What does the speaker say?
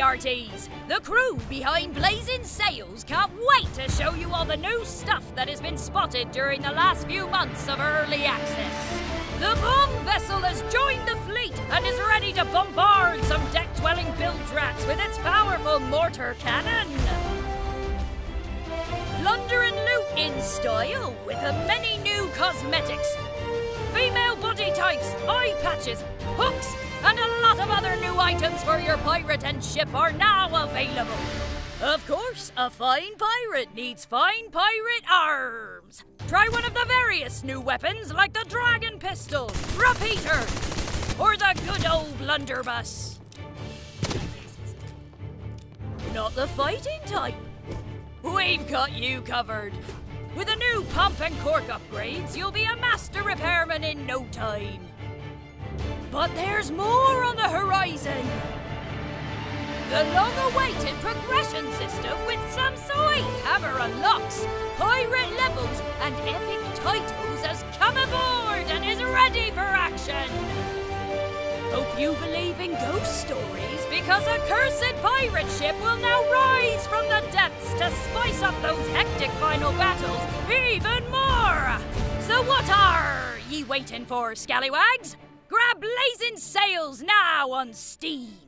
The crew behind Blazing Sails can't wait to show you all the new stuff that has been spotted during the last few months of early access. The bomb vessel has joined the fleet and is ready to bombard some deck-dwelling bilge rats with its powerful mortar cannon. Plunder and loot in style with a many new cosmetics, female body types, eye patches, hooks, of other new items for your pirate and ship are now available. Of course, a fine pirate needs fine pirate arms. Try one of the various new weapons like the dragon pistol, repeater, or the good old blunderbuss. Not the fighting type. We've got you covered. With the new pump and cork upgrades, you'll be a master repairman in no time. But there's more. The long-awaited progression system with some sweet hammer unlocks, pirate levels, and epic titles has come aboard and is ready for action. Hope you believe in ghost stories because a cursed pirate ship will now rise from the depths to spice up those hectic final battles even more. So what are ye waiting for, scallywags? Grab Blazing Sails now on Steam.